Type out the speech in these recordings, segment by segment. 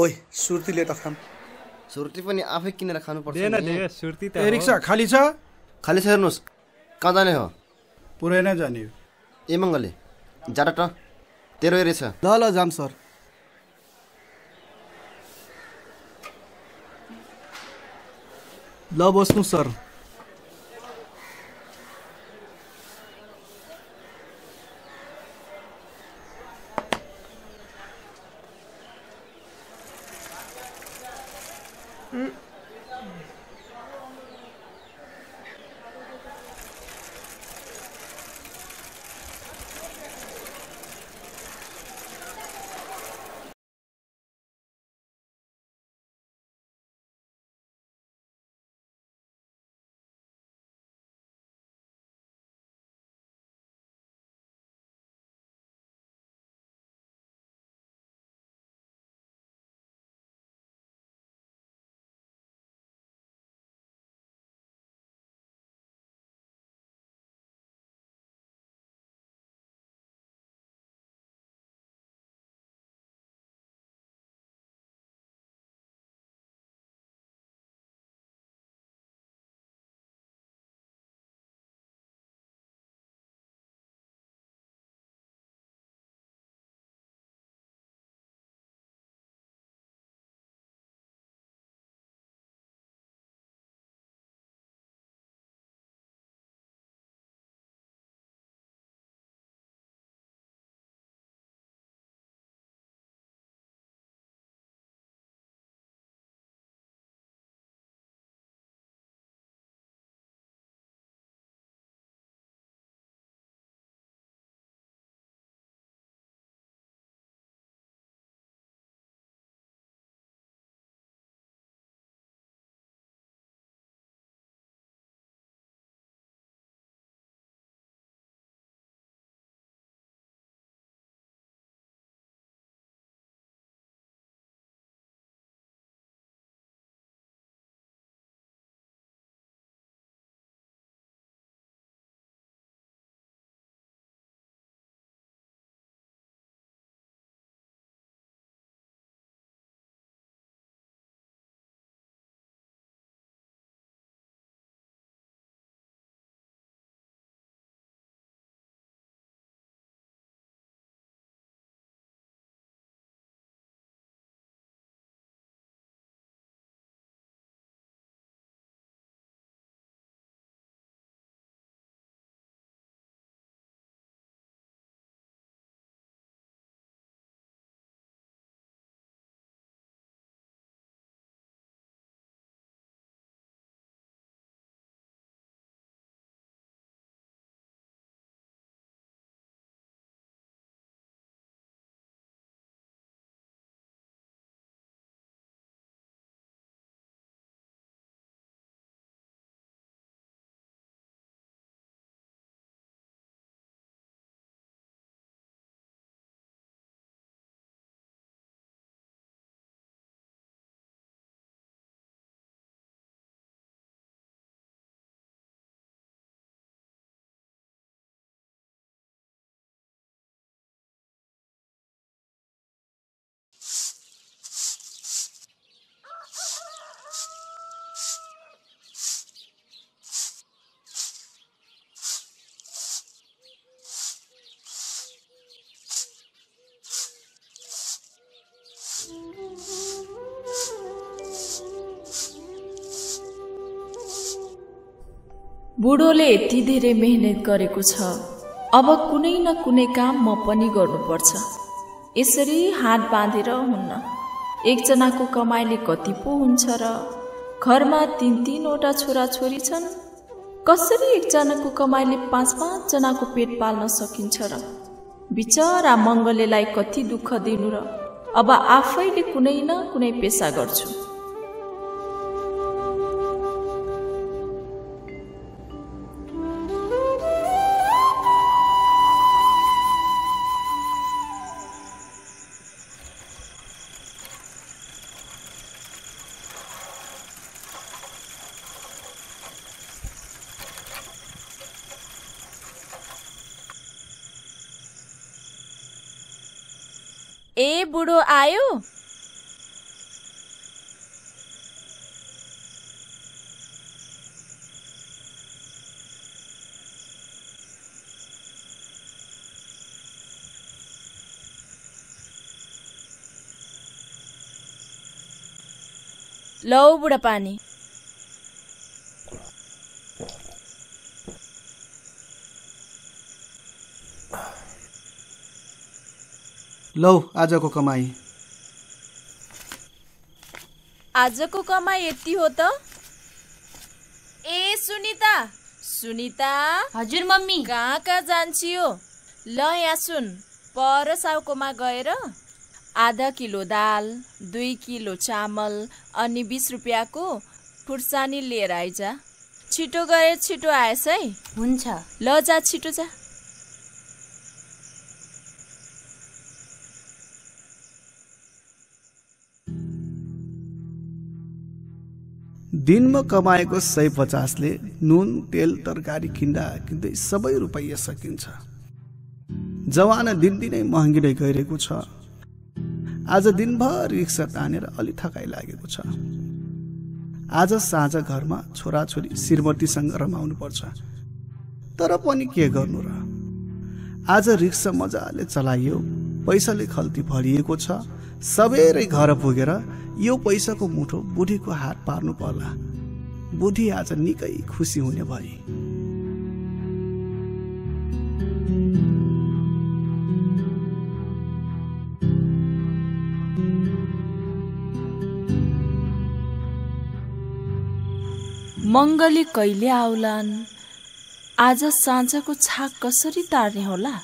ओइ सुर्तीले त खाम सुर्ती पनि आफै किनेर खानुपर्छ ए। रिक्सा खाली छ? खाली छ हेर्नुहोस् कहाँ जाने हो? पुरै नै जाने हो। ए मङ्गले जाडा त तेरो रहेछ ल ल जाम सर। ल बस्नु सर। Mm. बुढोले यति धेरै मेहनत गरेको छ। अब कुनै न कुनै काम म पनि गर्नुपर्छ। यसरी हात बाँधेर हुन्न। एकजनाको कमाइले कति पो हुन्छ र घरमा तिन तिनवटा छोराछोरी छन्। कसरी एकजनाको कमाइले पाँच पाँचजनाको पेट पाल्न सकिन्छ र बिचरा मङ्गलेलाई कति दुःख दिनु र अब आफैले कुनै न कुनै पेसा गर्छु। buru ayu, Lau budapani. pani. लौ आजको कमाई। आजको कमाई यति हो त। ए सुनिता सुनिता। हजुर मम्मी। कहाँ कहाँ जान्छियो? ल यहाँ सुन। पर साउकोमा गएर आधा किलो दाल दुई किलो चामल अनि बिस रुपियाँको खुर्सानी लिएर आइज। छिटो गएर छिटो आएछ है। हुन्छ। ल जा छिटो जा। दिनमा कमाएको सय पचासले नुन तेल तरकारी किन्दा किन्दै सबै रुपैयाँ सकिन्छ। जवाना दिनदिनै महँगिँदै गइरहेको छ। आज दिनभर रिक्सा तानेर अलि थकाइ लागेको छ। आज साँझ घरमा छोराछोरी श्रीमतीसँग रमाउनु पर्छ। तर पनि के गर्नु र? आज रिक्सा मजाले चलाइयो पैसाले खल्ती भरिएको छ। सबेरै घर पुगेर यो पैसाको मुठो बुढीको हात पार्नु पर्ला। बुढी आज निकै खुसी हुने भए मङ्गली कहिले आउलान्? आज साँझको छाक कसरी तार्ने होला?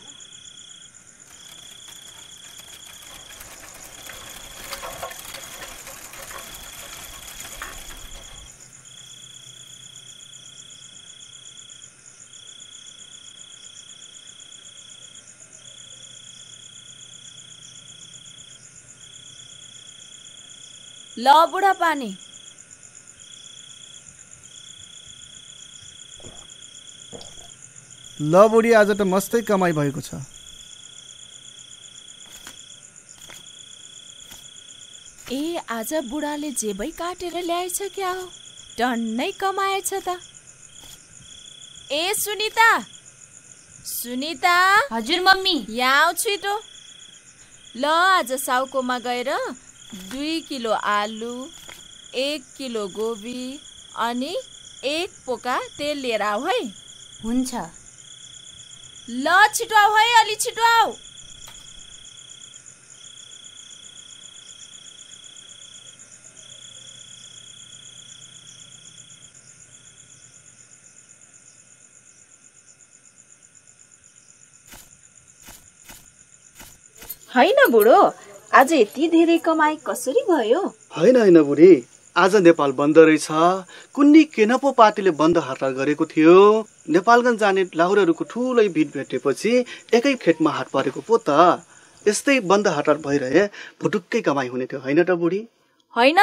ल बुढा पानी। ल बुढी आज त मस्तै कमाइ भएको छ। ए आज बुढाले जेबै काटेर ल्याएछ क्या हो? टन्नै कमाएछ त। ए सुनिता! सुनिता! हजुर मम्मी। यहाँ आऊ छिटो। ल आज साउकोमा गएर दुई किलो आलु एक किलो गोबी अनि एक पोका तेल लिएर आऊ है। हुन्छ। ल छिटो आऊ है अलि छिटो आऊ। होइन बुढो आज यति धेरै कमाई कसरी भयो? होइन होइन बुढी। आज नेपाल बन्द रहेछ। कुन्नी केनपो पार्टीले बन्द हडताल गरेको थियो। नेपालगञ्ज जाने लाहुरेहरूको ठुलै भिड भेटेपछि एकै खेतमा हात परेको पो त। यस्तै बन्द हडताल भइरहे भुटुक्कै कमाइ हुने थियो। होइन त बुढी? होइन।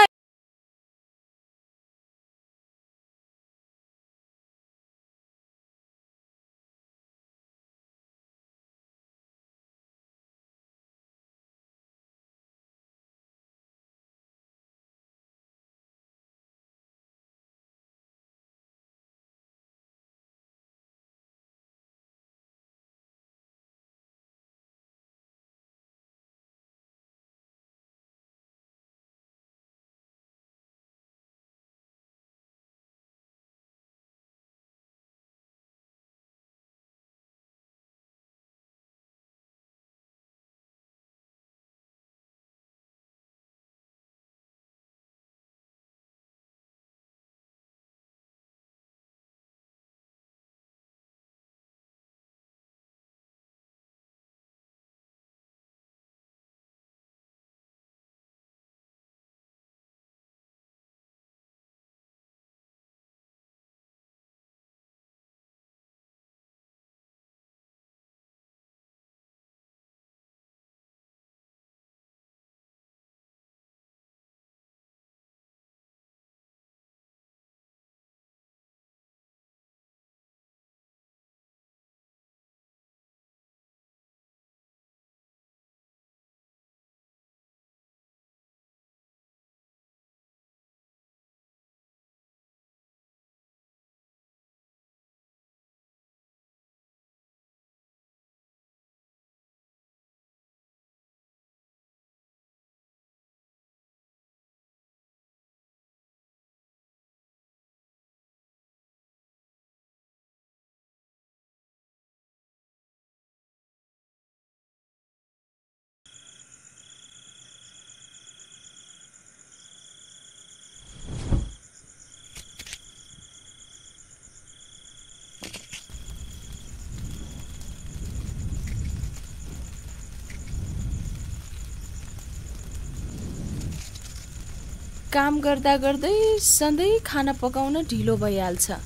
काम गर्दा गर्दै सधैँ खाना पकाउन ढिलो भइहाल्छ।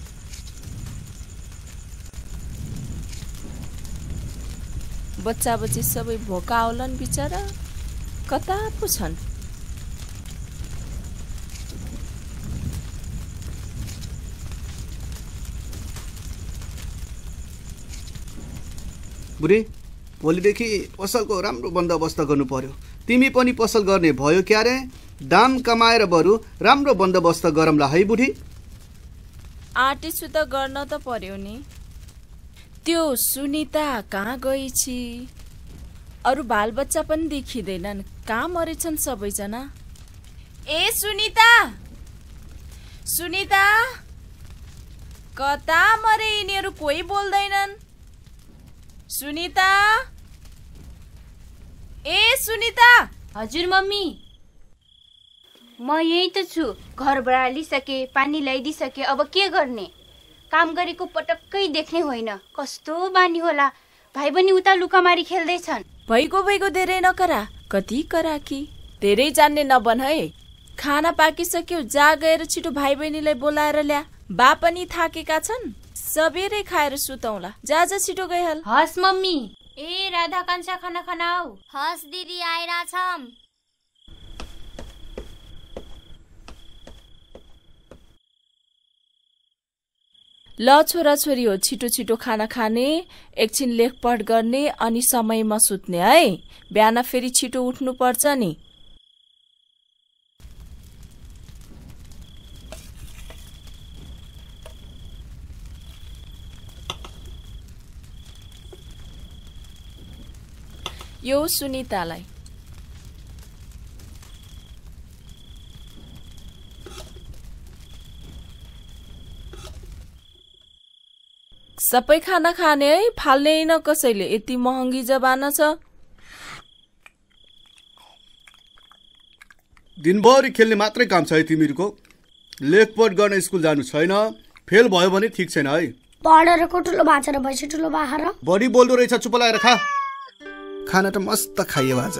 बच्चा बच्ची सबै भोका होलान् बिचरा कता पो छन्? बुढी भोलिदेखि पसलको राम्रो बन्दोबस्त गर्नु पर्यो। तिमी पनि पसल गर्ने भयो क्यारे? दाम कमाएर बरु राम्रो बन्दोबस्त गरौँला है बुढी? आँटेछु त गर्न त पर्यो नि। त्यो सुनिता कहाँ गएछि अरू बालबच्चा पनि देखिँदैनन्। कहाँ मरेछन् सबैजना? ए सुनिता! सुनिता! कता मरे यिनीहरू कोही बोल्दैनन्? सुनिता! ए सुनिता! हजुर मम्मी। म यही त छु। घर बढालिसके पानी ल्याइदिइसके अब के गर्ने? काम गरेको पटक्कै देख्ने होइन। कस्तो बानी होला। भाइ पनि उता लुकामारी खेल्दैछन्। भइगयो भइगयो धेरै नकरा। कति करा कि? धेरै जान्ने नबन है। खाना पाकिसक्यो जा गएर छिटो भाइ बहिनीलाई बोलाएर ल्या। बा पनि थाकेका छन्। सबेरै खाएर सुतौला। जा जा छिटो गइहाल। हस् मम्मी। ए राधा कान्छा खाना खाना आऊ हस् दिदी आइरहेछम ल छोरा छोरी हो छिटो छिटो खाना खाने एकछिन लेखपढ गर्ने अनि समयमा सुत्ने है? बिहान फेरि छिटो उठ्नु पर्छ नि। यो सुनितालाई। सबै खाना खाने है? फाल्ने न कसैले? यति महँगी जमाना छ। दिनभरि खेल्ने मात्रै काम छ है तिमीहरूको? लेखपढ गर्न स्कुल जानु छैन। फेल भयो भने ठिक छैन है? पढेर को ठुलो भएको छ र भैँसी ठुलो बाखेर बढी बोल्दो रहेछ चुप लाएर खा। खाना त मस्त खाइयो आज।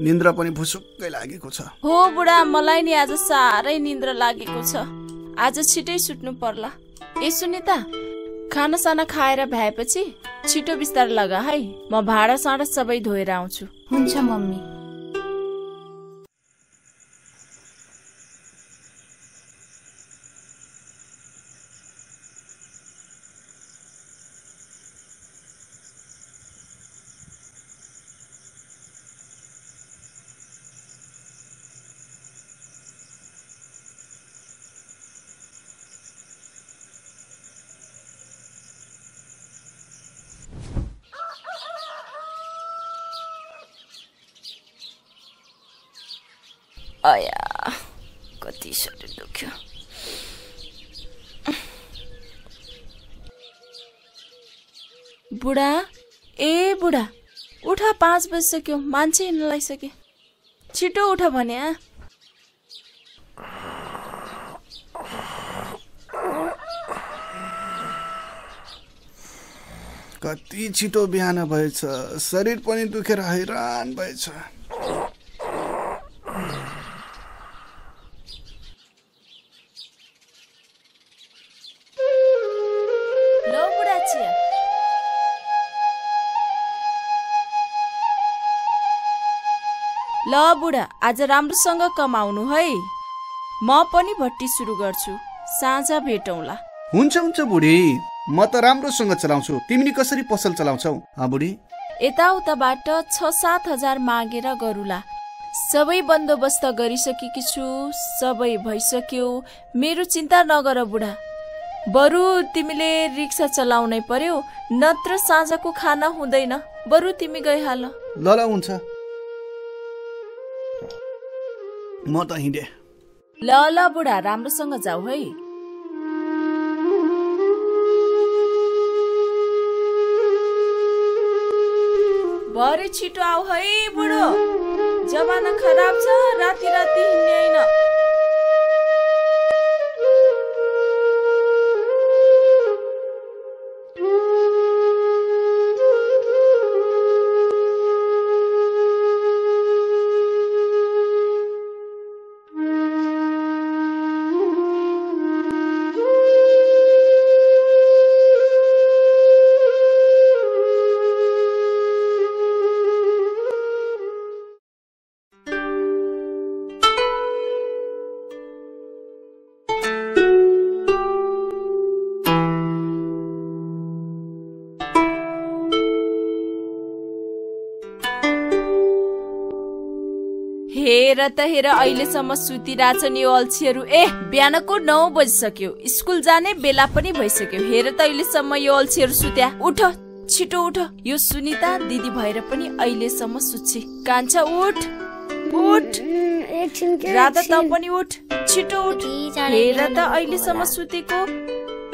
निन्द्रा पनि भुसुक्कै लागेको छ। हो बुढा मलाई नि आज साह्रै निन्द्रा लागेको छ। आज छिटै सुत्नु पर्ला। ए सुनिता खाना साना खाएर भ्याएपछि छिटो बिस्तार लगा है। म भाँडा साँडा सबै धोएर आउँछु। हुन्छ मम्मी अया कति शरीर दुख्यो बुढा ए बुढा उठ पाँच बजिसक्यो मान्छे हिँड्न लगाइसके छिटो उठ भने। कति छिटो बिहान भएछ शरीर पनि दुखेर हैरान भएछ ल बुढा आज राम्रोसँग कमाउनु है। म पनि भट्टी सुरु गर्छु। साँझ भेटौँला। हुन्छ हुन्छ बुढी। म त राम्रोसँग चलाउँछु। तिमीले कसरी पसल चलाउँछौ? बुढी। यताउताबाट छ सात हजार मागेर गरूला। सबै बन्दोबस्त गरिसकेकी छु। सबै भइसक्यो। मेरो चिन्ता नगर बुढा। बरु तिमीले रिक्सा चलाउनै पर्यो। नत्र साँझको खाना हुँदैन। बरु तिमी गइहाल। ल ल हुन्छ। म त हिँडे। ल ल बुढा राम्रोसँग जाऊ है। भरे छिटो आऊ है बुढो। जमाना खराब छ राति राति हिँड्ने होइन। हेर त हेर अहिलेसम्म सुतिरहेछ नि यो अल्छीहरू। ए बिहानको नौ बजिसक्यो। स्कुल जाने बेला पनि भइसक्यो। हेर त अहिलेसम्म यो अल्छीहरू सुत्या। उठ छिटो उठ। यो सुनिता दिदी भएर पनि अहिलेसम्म सुत्छे। कान्छा उठ। उठ। राधा त। पनि उठ। छिटो उठ। हेर त अहिलेसम्म सुतेको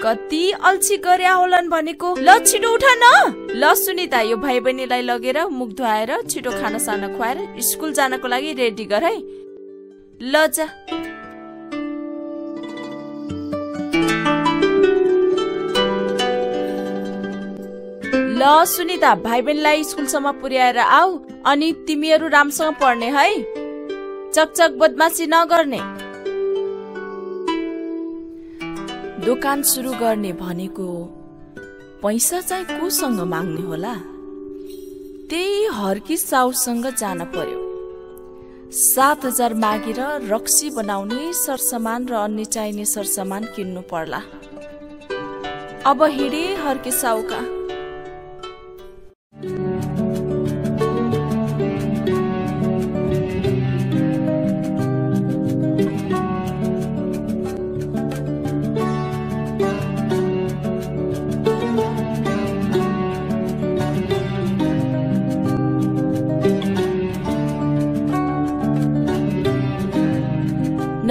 कति अल्छी गर्या होलान् भनेको ल छिटो उठ न। ल सुनिता यो भाइ बहिनीलाई लगेर मुख धुवाएर छिटो खाना साना खुवाएर स्कुल जानको लागि रेडी गर है। ल जा। ल सुनिता भाइ बहिनीलाई स्कुलसम्म पुर्याएर आऊ अनि तिमीहरू राम्रोसँग पढ्ने है। चकचक बदमासी नगर्ने। दोकान सुरु गर्ने भनेको पैसा चाहिँ कोसँग माग्ने होला? त्यही हर्की साउसँग जान पर्यो। सात हजार मागेर रक्सी बनाउने सरसामान र अन्य चाहिने सरसामान किन्नु पर्ला। अब हिँडे हर्के साउका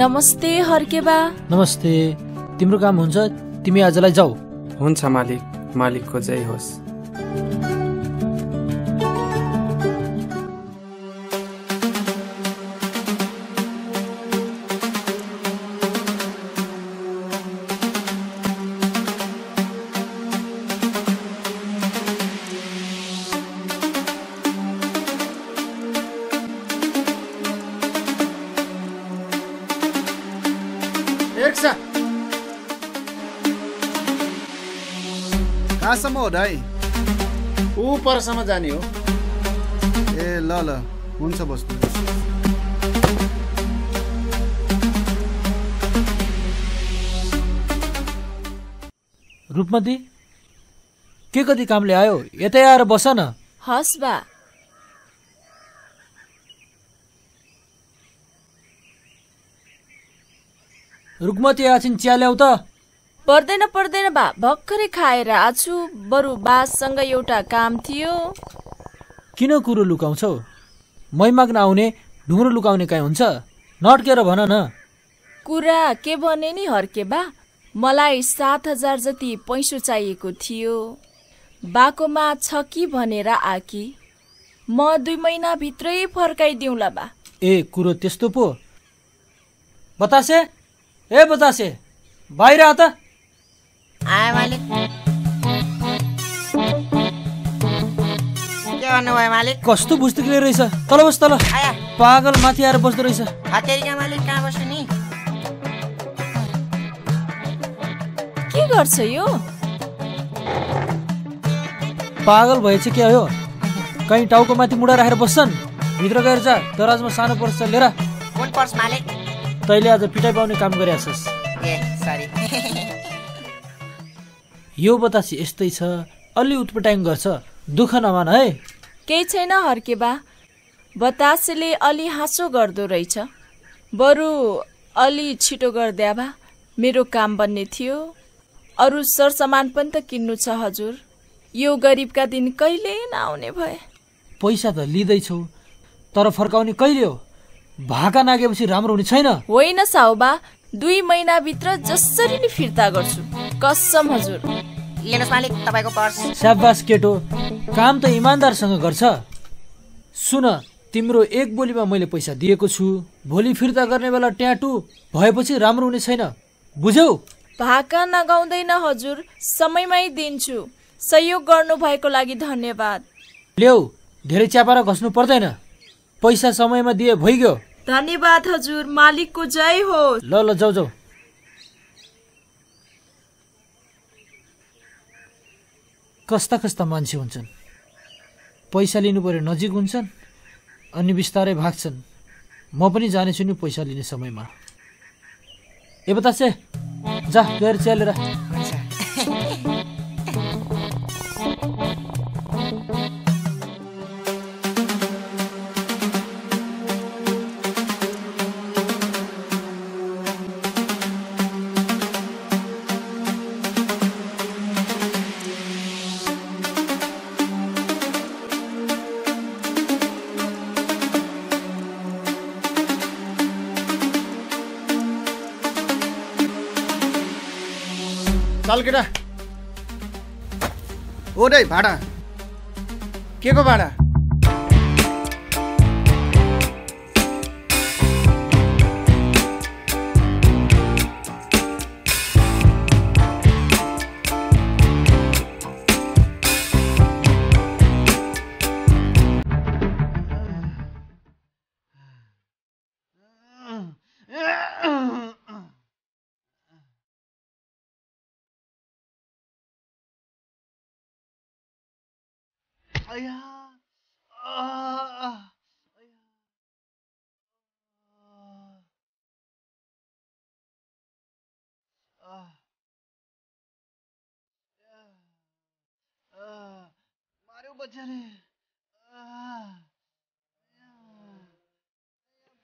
नमस्ते हर्के बा नमस्ते। तिम्रो काम हुन्छ? तिमी आजलाई जाऊ। हुन्छ मालिक। मालिकको जय होस्। दाइ ऊ परसम्म जाने हो। ए ल ल हुन्छ बस्नु। रूपमती के कति कामले आयो? यतै आएर बस न। हस् बा। रुकमती आछिन चिया ल्याउ त। पर्दैन पर्दैन बा। भर्खरै खाएर आछु बरु बासँग एउटा काम थियो। किन कुरो लुकाउँछौ? मै माग्न आउने ढुङ्ग्रो लुकाउने काहीँ हुन्छ? नअट्केर भन न। कुरा के भने नि हर्के बा? मलाई सात हजार जति पैसो चाहिएको थियो। बाकोमा छ कि भनेर आकी। म दुई महिनाभित्रै फर्काइदिउँला बा। ए कुरो त्यस्तो पो? बतासे? ए बतासे! बाहिर आ त! आयो मालिक। के भन्नुभयो मालिक? कस्तो बुझ्तिक्ले रहेछ? तल बस तल। आया। पागल माथि आएर बस्दो रहेछ। हतेरीका मालिक? कहाँ नि? के गर्छ यो? पागल भएछ क्या हो? कहीँ टाउको माथि मुडा राखेर बस्छन्? भित्र गएर जा। दराजमा सानो पर्स लिएर। कुन पर्स मालिक? तैँले आज पिटाइ पाउने काम गरे छस् ए सरी यो बतासी यस्तै छ। अलि उत्पटाङ गर्छ। दुःख नमान है? केही छैन हर्के बा बतासेले अलि हाँसो गर्दो रहेछ। बरु अलि छिटो गरिदिया भा मेरो काम बन्ने थियो। अरू सरसामान पनि त किन्नु छ हजुर। यो गरिबका दिन कहिले नआउने भए। पैसा त लिँदैछौ। तर फर्काउने कहिले हो? भाका नागेपछि राम्रो हुने छैन। होइन साउबा। दुई महिनाभित्र जसरी नै फिर्ता गर्छु। कसम हजुर। लिनुहोस् मालिक तपाईँको पर्स। स्याबास केटो। काम त इमान्दारसँग गर्छ। सुन तिम्रो एक बोलीमा मैले पैसा दिएको छु। भोलि फिर्ता गर्ने बेला ट्याटु भएपछि राम्रो हुने छैन। बुझ्यौ? भाका नगाउँदैन हजुर। समयमै दिन्छु। सहयोग गर्नु भएको लागि धन्यवाद। ल्याउ धेरै च्यापाएर घस्नु पर्दैन। पैसा समयमा दिए भइगयो। धन्यवाद हजुर। मालिकको जय हो। ल ल जाउ जाउ कस्ता कस्ता मान्छे हुन्छन्? पैसा लिनु पर्यो नजिक हुन्छन्? अनि बिस्तारै भाग्छन्? म पनि जानेछु नि पैसा लिने समयमा। ए बतासे जा गएर चिया लिएर केटा ओ भाडा। के को भाडा? मार्यो बच्चाले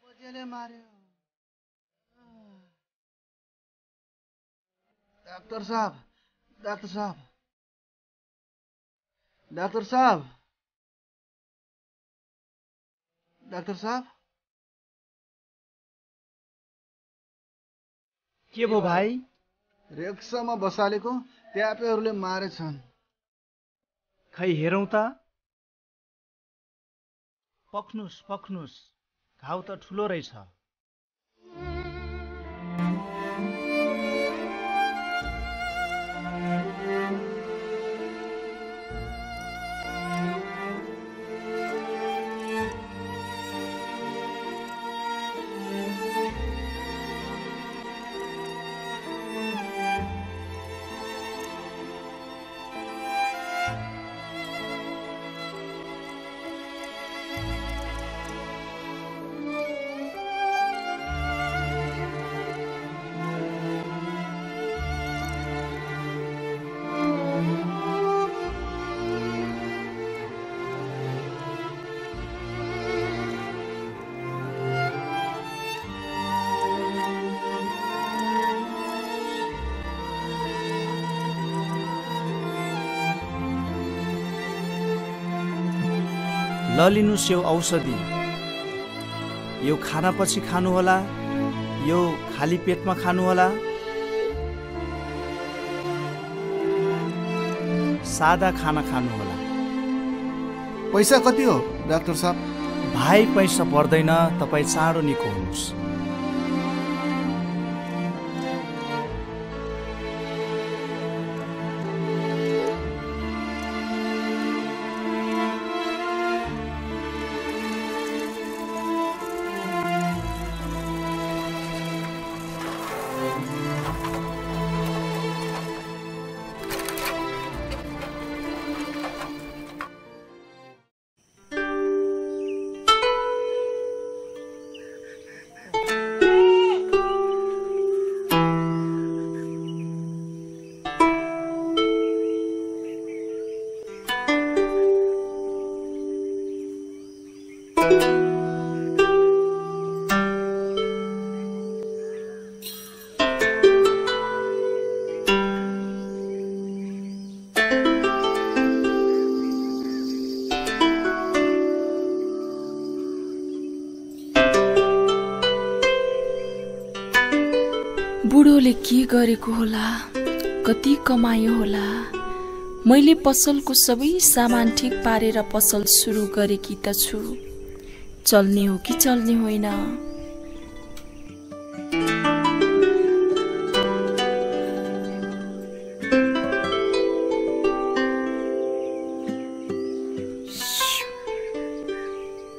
बच्चाले मार्यो डाक्टर साहब डाक्टर साहब डाक्टर साहब डाक्टर साहब के भयो भाइ? रेक्सामा बसालेको ट्यापेहरूले मारेछन् खै हेरौँ त। पख्नुहोस् पख्नुहोस् घाउ त ठुलो रहेछ। ल लिनुहोस् यो औषधि। यो खानापछि खानुहोला यो खाली पेटमा खानुहोला सादा खाना खानुहोला पैसा कति हो डाक्टर साहब? भाइ पैसा पर्दैन तपाईँ चाँडो निको हुनुहोस्। बुढोले के गरेको होला कति कमायो होला मैले पसलको सबै सामान ठिक पारेर पसल सुरु गरेकी त छु। चल्ने हो कि चल्ने होइन?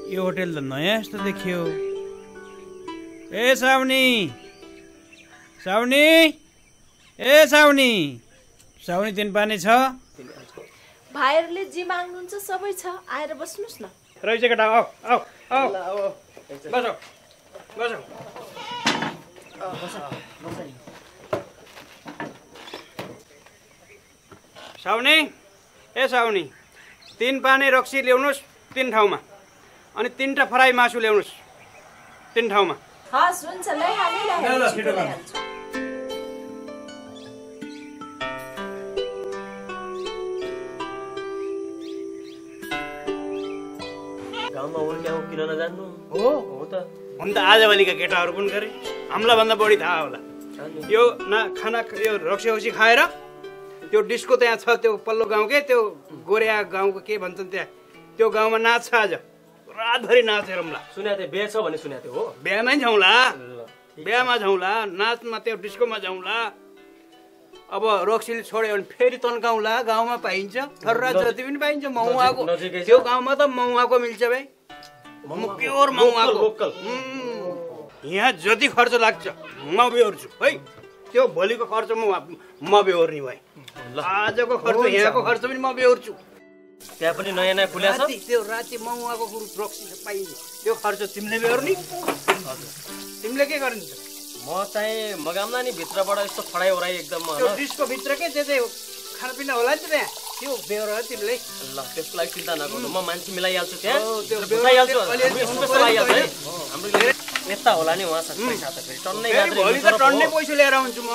यो होटेल त नयाँ जस्तो देखियो। ए साउनी साउनी ए साउनी साउनी तिन पानी छ। भाइहरूले जे माग्नुहुन्छ सबै छ। आएर बस्नुहोस् न। रहेछ केटा आऊ आऊ आऊ बसौ बसौ साउनी ए साउनी तिन पानी रक्सी ल्याउनुहोस् तिन ठाउँमा। अनि तिनवटा फ्राई मासु ल्याउनुहोस् तिन ठाउँमा। हस् हुन्छ ल्याइहाल्नु हो हो त। हुन त आजभोलिका केटाहरू पनि गरे? हामीलाई भन्दा बढी थाहा होला। यो न खाना यो रक्सी औसी खाएर त्यो डिस्को त्यहाँ छ त्यो पल्लो गाउँ के त्यो गोरिया गाउँको के भन्छन् त्यहाँ त्यो गाउँमा नाच्छ आज। रातभरि नाच हेरौँला सुनेको थिएँ बिहे छ भने सुनेको थिएँ हो। बिहामै जाउँला बिहामा जाउँला नाचमा त्यो डिस्कोमा जाउँला अब रक्सीले छोड्यो भने फेरि तन्काउँला गाउँमा पाइन्छ। थर्रा जति पनि पाइन्छ महुवाको। त्यो गाउँमा त महुवाको मिल्छ भाइ। प्योर लोकल यहाँ जति खर्च लाग्छ म बेहोर्छु है? त्यो भोलिको खर्च म म बेहोर्ने भाइ आजको खर्च यहाँको खर्च पनि म बेहोर्छु। त्यहाँ पनि नयाँ नयाँ खुल्या छ? त्यो राति महुवाको कुरो रक्सी पाइन्छ। त्यो खर्च तिमीले बेहोर्ने? तिमीले के गरिन्छ म चाहिँ मगाउँदा नि भित्रबाट यस्तो फडाइ ओराइ एकदम डिस्को भित्र के त्यो चाहिँ खानापिना होला नि त त्यहाँ। त्यो बेहोर हो तिमीले ल त्यसको लागि चिन्ता नगर्नु म मान्छे मिलाइहाल्छु त्यहाँ बुझाइहाल्छु। हाम्रो यता होला नि उहाँसँग पैसा त फेरि टन्नै भोलि त टन्नै पैसा लिएर आउँछु म।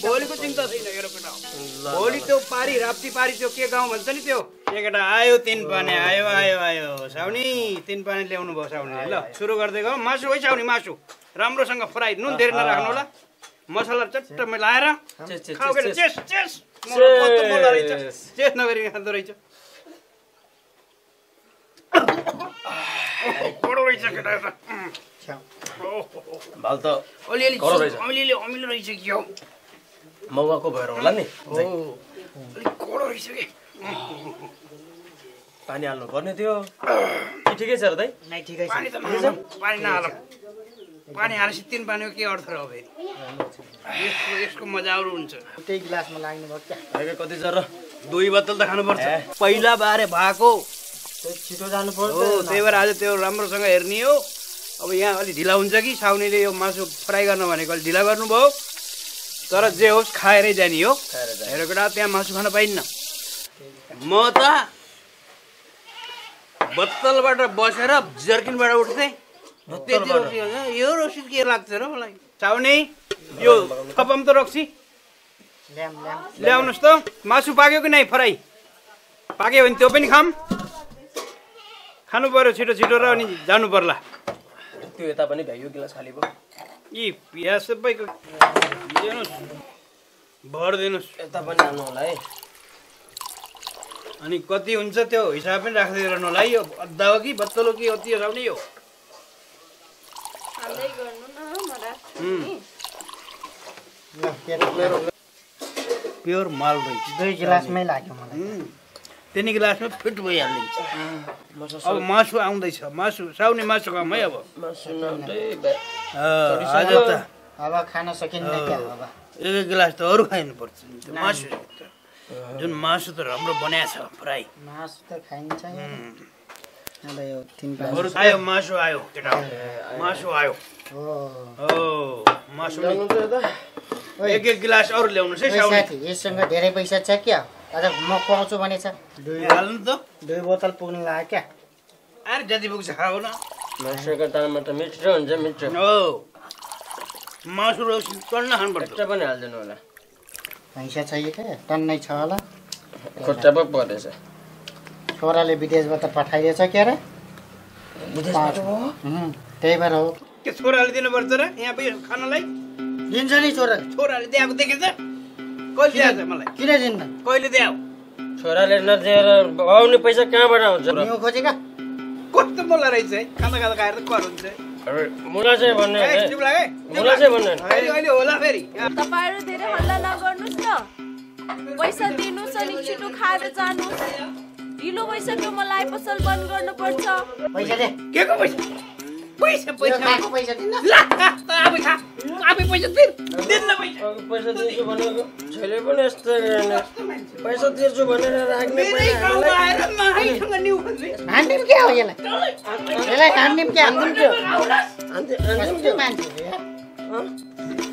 भोलिको चिन्ता छैन हेर केटा। भोलि त्यो पारी राप्ती पारी त्यो के गाउँ भन्छ नि त्यो? ए केटा आयो तिन पाने आयो आयो आयो। साउनी तिन पाने ल्याउनु भयो साउनीले ल सुरु गर्दै गयो मासु है साउनी मासु। राम्रोसँग फ्राई नुन धेरै नराख्नु होला। मसला चट्ट मिलाएर चेस, चेस, मलाई रहेछ। चेस नगरी खाँदो रहेछ। भाल त अलिअलि। अलिअलि अमिलो रहेछ कि हौ मौवाको भएर होला नि हो अलिक कडो रहेछ कि पानी हाल्नु पर्ने थियो कि ठिकै छ र दाइ ठिकै छ पानी त नहालौँ पानी हालेपछि तिन पानीको के अर्थ र फेरि? यसको यसको मजा अरू हुन्छ। त्यही गिलासमा लाग्ने भयो क्या। कति छ र दुई बोतल त खानुपर्छ। पहिला बारे भएको। छिटो जानु हो पर्छ त्यही भएर आज त्यो राम्रोसँग हेर्ने हो। अब यहाँ अलिक ढिला हुन्छ कि? साउनीले यो मासु फ्राई गर्न भनेको अलिक ढिला गर्नुभयो। तर जे होस् खाएरै जाने हो। हेर केटा त्यहाँ मासु खान पाइन्न। म त बत्तलबाट बसेर जर्किनबाट उठ्थेँ। त्यति रक्सी? यो रक्सी के लाग्छ र मलाई? साउनी यो थपम त रक्सी। ल्याम ल्याम। ल्याउनुहोस् त। मासु पाक्यो कि नै फ्राई। पाक्यो भने त्यो पनि खाम खानु पर्यो छिटो छिटो र अनि जानु पर्ला त्यो यता पनि भ्याइयो गिलास खाली भयो यी पियाज सबैको दिनुहोस्। भर दिनुहोस्। यता पनि हाल्नु होला है। अनि कति हुन्छ त्यो हिसाब पनि राख्दै रहनु होला है। यो अद्धा हो कि बत्तल हो कि अति हो नि यो हाल्दै गर्नु न म राख्छु उम्, नि। ल केटा प्योर माल दुई गिलासमै लाग्यो मलाई। तिनी गिलासमा फिट भइहालिन्छ अब मासु आउँदैछ। मासु साउने मासु खाऊँ है अब। आज त अब खान सकिन्न एक एक गिलास त अरू खाइनुपर्छ त्यो मासु जुन मासु त राम्रो बनाएको छ फ्राई। मासु त खाइन्छ आयो मासु आयो केटा मासु आयो हो हो मासु नि। ल्याउनु त यता ओइ, एक एक गिलास अरू ल्याउनुहोस् है ओइ साउनी साथी यससँग धेरै पैसा छ क्या आज म खुवाउँछु भने छ दुई हाल्नु त दुई बोतल पुग्नु लाग्यो क्या अरे जति पुग्छ खाऊ न मासुको दाममा त मिठो हुन्छ मिठो हो मासु टन्न खानुपर्छ पनि हालिदिनु होला पैसा छैन क्या टन्नै छ होला खुट्टा पो परेछ छोराले विदेशबाट पठाइदिएछ क्या रे विदेशबाट हो? उम्, त्यही भएर हो। के छोराले दिनुपर्छ र? यहाँ खानालाई? दिन्छ नि छोराले छोराले दिएको देखेछ? कहिले दिएको मलाई? किन दिन्न? कहिले दियो? छोराले नदिएर आउने पैसा कहाँबाट आउँछ? खोजेका? कस्तो बोल्ला रहेछ है? खाँदा खाँदा खाएर कर हुन्छ अरे, मुला चाहिँ भन्ने मुला चाहिँ भन्ने अहिले होला फेरि। तपाईँहरू धेरै हल्ला नगर्नुहोस् न। पैसा दिनुहोस् अनि छिटो खाएर जानुहोस्। ढिलो भइसक्यो मलाई पसल बन्द गर्नुपर्छ। पैसा दे। के को पैसा? पैसा यो पैसा। खाएको पैसा दिन्न ला खा, त आफै खा आफै पैसा तिर दिन्न पैसा। अब पैसा दिन्छु भनेको छैले पनि यस्तो गर्ने। पैसा तिर्छु भनेर राख्ने मेरै पैसा गाउँमा हामीलाई- आएर माइसँग निउ खोज्ने हान्दिम क्या हो यसलाई? यसलाई हान्दिम क्या? हान्दिम क्या अन्त- अन्त कस्तो मान्छे हो यार?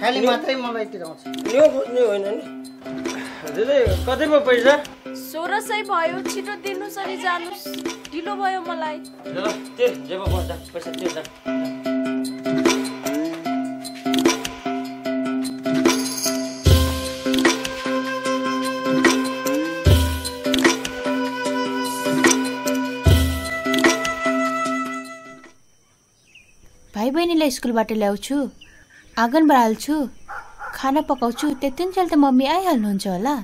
खालि मात्रै मलाई तिराउँछ न्यु खोज्ने होइन नि। दिदी कति भयो पैसा? सोह्र सय भयो छिटो दिनुहोस् अनि जानुहोस् ढिलो भयो मलाई। ल त्यो जे भयो बस्दा पैसा तिर्दा भाइ बहिनीलाई स्कुलबाट ल्याउँछु आँगन बढाल्छु। खाना पकाउँछु त्यतिन्जेल त मम्मी आइहाल्नुहुन्छ होला।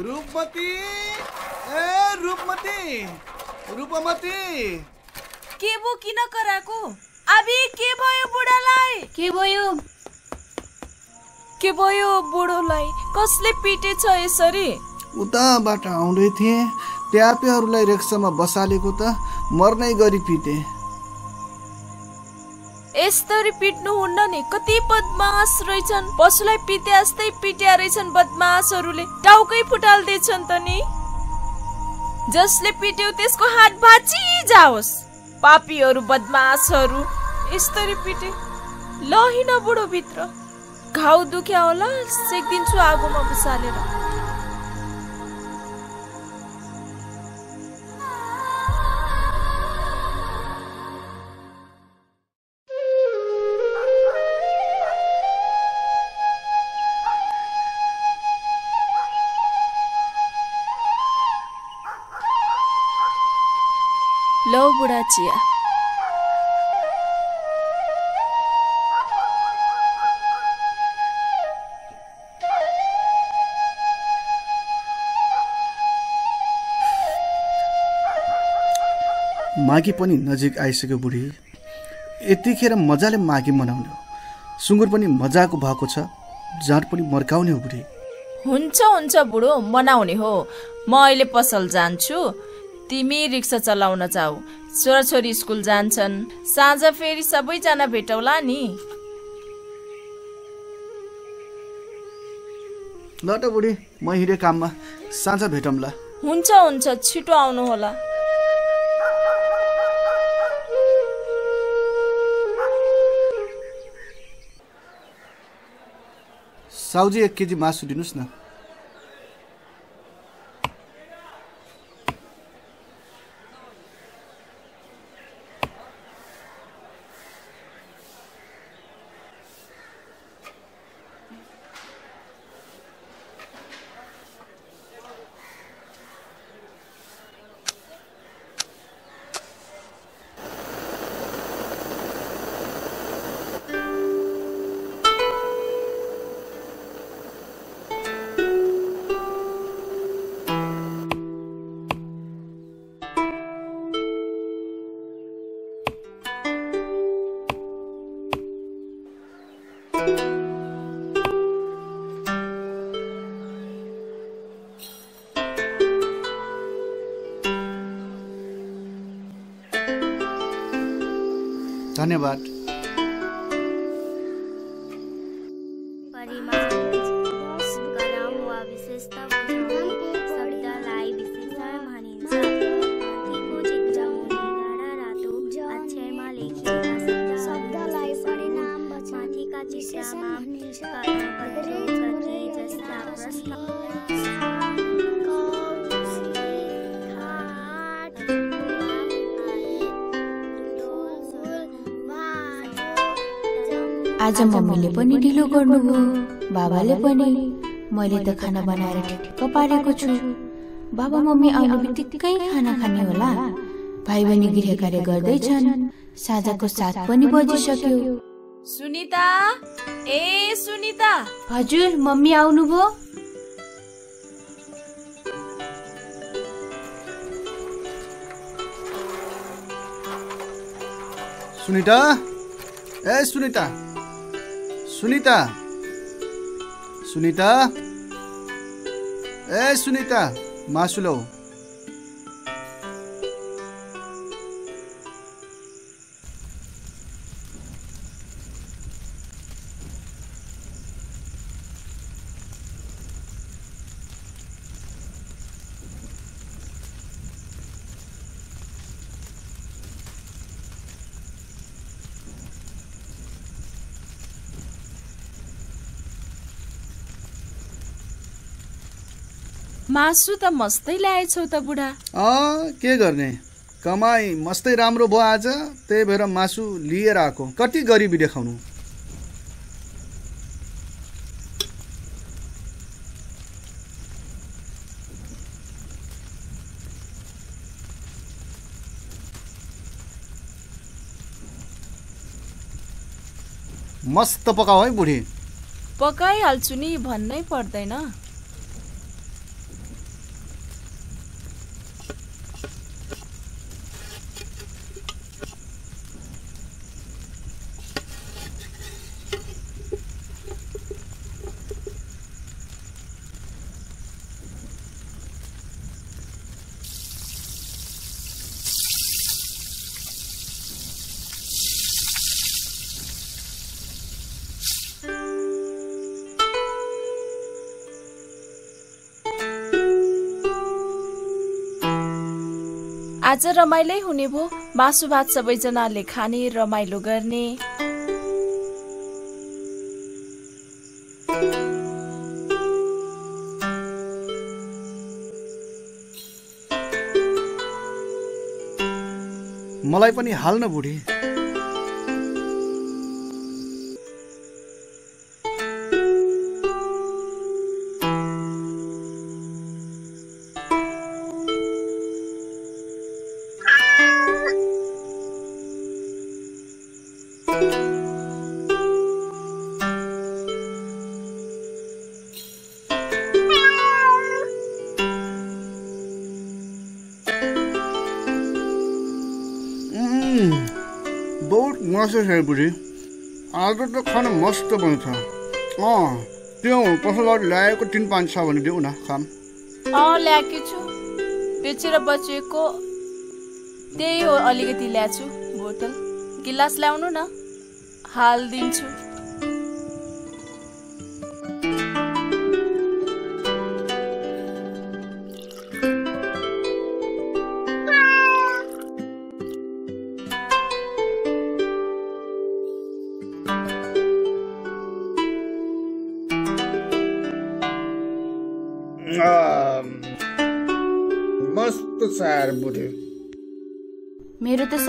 रूपमती! ए रूपमती! रूपमती! के भो किन कराएको? आबी के भयो बुढालाई? के भयो? के भयो बुढोलाई? कसले पिटेछ यसरी? उताबाट आउँदै थिएँ। ट्यापेहरूलाई रेक्सामा बसालेको त मर्नै गरी पिटे। यसरी पिट्नु हुन्न नि कति बदमास रहेछन्। पशुलाई पिटे जस्तै पिट्या रहेछन् बदमासहरूले। टाउकै फुटाल्दैछन् त नि। जसले पिट्यो त्यसको हात भाँची जाओस्। पापीहरू बदमासहरू यसरी पिटे ल हिँड बुढो भित्र। घाउ दुख्या होला सेकिदिन्छु आगोमा बसालेर। चिया माघी पनि नजिक आइसक्यो बुढी। यतिखेर मजाले माघी मनाउने हो सुँगुर पनि मजाको भएको छ जाँड पनि मर्काउने हो बुढी। हुन्छ हुन्छ बुढो मनाउने हो। म अहिले पसल जान्छु। तिमी रिक्सा चलाउन जाऊ। छोराछोरी स्कुल जान्छन्। साँझ फेरि सबैजना भेटौला नि। ल त बुढी म हिँडेँ काममा। साँझ भेटौँला। हुन्छ हुन्छ छिटो आउनु होला साउजी एक केजी मासु दिनुहोस् न। धन्यवाद। ढिलो गर्नुभयो बाबाले पनि मैले त खाना बनाएर ठिक्क पारेको छु। बाबा मम्मी आउने बित्तिकै खाना खाने होला। भाइ बहिनी गृह कार्य गर्दैछन्। साँझको सात पनि बजिसक्यो। सुनिता ए सुनिता। हजुर मम्मी आउनुभयो। सुनिता? ए सुनिता। सुनिता सुनिता ए सुनिता मासु लौ मासु त मस्तै ल्याएछौ त बुढा। अँ के गर्ने? कमाई मस्तै राम्रो भयो आज त्यही भएर मासु लिएर आएको। कति गरिबी देखाउनु। मस्त पकाऊ है बुढी। पकाइहाल्छु नि भन्नै पर्दैन। आज रमाइलै हुने भो। मासु भात सबैजनाले खाने रमाइलो गर्ने। मलाई पनि हाल्न बुढी। बुढी? आज त खाना मस्त बन्छ अँ त्यो पसलबाट ल्याएको तिन पाँच छ भने देऊ न खाम। अँ ल्याएकी छु। बेचेर बचेको। त्यही हो अलिकति ल्याएको छु बोतल। गिलास ल्याउनु न। हालिदिन्छु।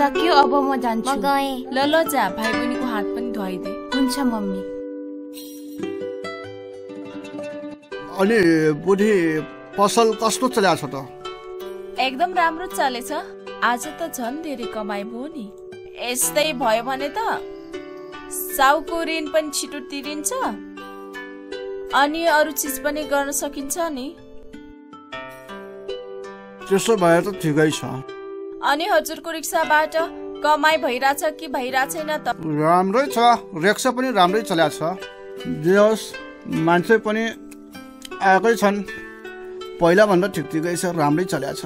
सकियो अब म जान्छु। म गएँ ल ल जा भाइ बहिनीको हात पनि धुवाइदे हुन्छ मम्मी। अनि बुढी पसल कस्तो चलाएको छ त? एकदम राम्रो चलेछ। आज त झन् धेरै कमाइ भयो नि। यस्तै भयो भने त साउको ऋण पनि छिटो तिरिन्छ। अनि अरू चिज पनि गर्न सकिन्छ नि। त्यसो भए त ठिकै छ। अनि हजुरको रिक्साबाट कमाइ भइरहेछ कि भइरहेको छैन त? राम्रै छ। रिक्सा पनि राम्रै चलाएको छ। जे होस् मान्छे पनि आएकै छन्। पहिलाभन्दा ठिक ठिकै छ राम्रै चलाएको छ।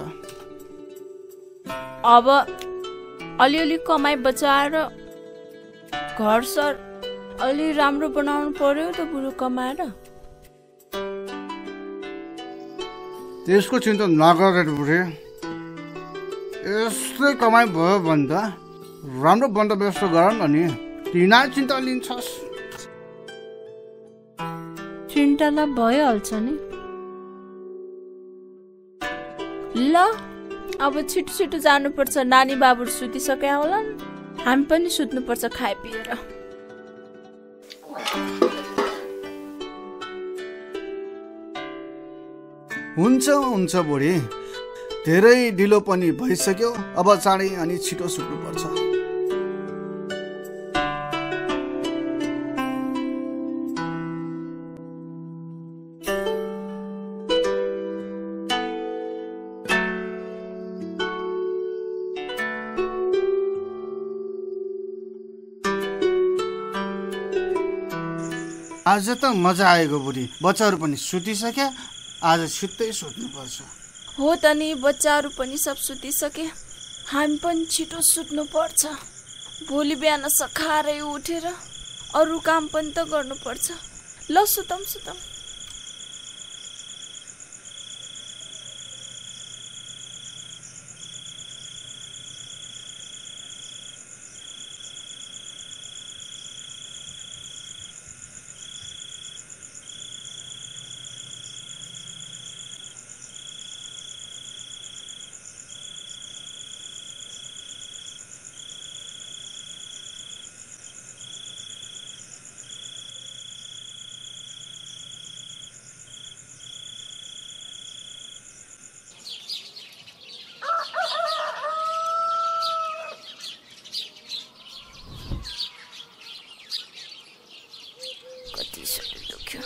अब अलिअलि कमाइ बचाएर घर सर अलि राम्रो बनाउनु पर्यो त बुढो कमाएर? त्यसको चिन्ता नगर बुढी। यस्तै कमाइ भयो भने त राम्रो बन्दोबस्त गर न नि किन चिन्ता लिन्छस्। चिन्ता त भइहाल्छ नि। ल अब छिटो छिटो जानुपर्छ नानी बाबु सुतिसक्यो होला नि। हामी पनि सुत्नुपर्छ खाइ पिएर। हुन्छ हुन्छ बुढी। धेरै ढिलो पनि भइसक्यो। अब चाँडै अनि छिटो सुत्नुपर्छ। आज त मजा आएको बुढी। बच्चाहरू पनि सुतिसक्या आज छिट्टै सुत्नुपर्छ। हो त नि बच्चाहरू पनि सब सुतिसके। हामी पनि छिटो सुत्नु पर्छ भोलि बिहान सखारै उठेर अरू काम पनि त गर्नुपर्छ। ल सुतम सुतम कति शरीर दुख्यो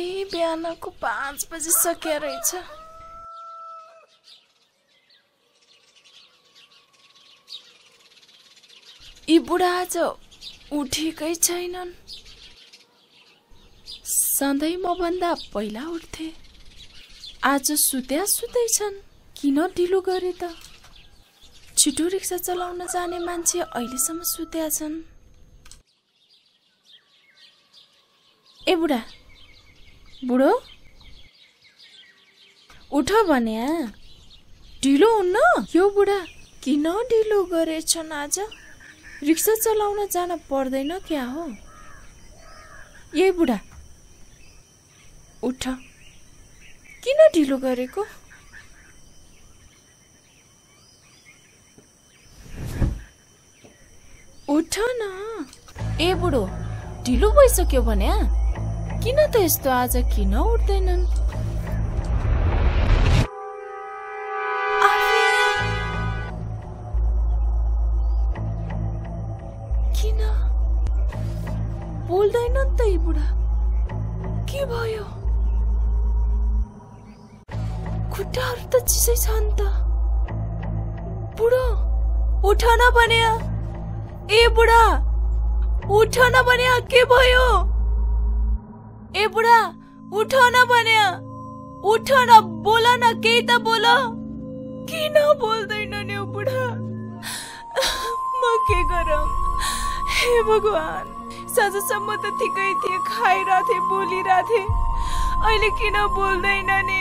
ए बिहानको पाँच बजी सकिया रहेछ यी बुढा आज उठेकै छैनन्। सधैँ मभन्दा पहिला उठ्थे। आज सुत्या सुतै छन्। किन ढिलो गरे त? छिटो रिक्सा चलाउन जाने मान्छे अहिलेसम्म सुत्या छन्। ए बुढा बुढो। उठ भने ढिलो हुन्न? यो बुढा किन ढिलो गरेछन् आज? रिक्सा चलाउन जान पर्दैन क्या हो? ए बुढा। उठ। किन ढिलो गरेको? उठ न। ए बुढो ढिलो भइसक्यो भने किन त यस्तो आज किन उठ्दैनन्? किन? बोल्दैनन् त यी बुढा। के भयो? खुट्टाहरू त चिसै छन् त। बुढो उठ न भने। ए बुढा उठ न भने। के भयो? ए बुढा उठ न भने। उठ न बोल न केही त बोल। किन बोल्दैन नि बुढा। म के गरौँ? हे भगवान साँझसम्म त ठिकै थिए खाइरहेथे बोलिरहेथे। अहिले किन बोल्दैन नि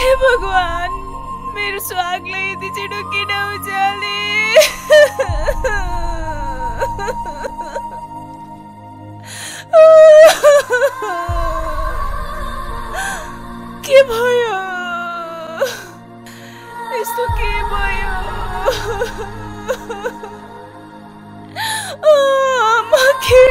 हे भगवान मेरो सुहागलाई यति छिटो किन उचाले के भयो? यस्तो के भयो? म के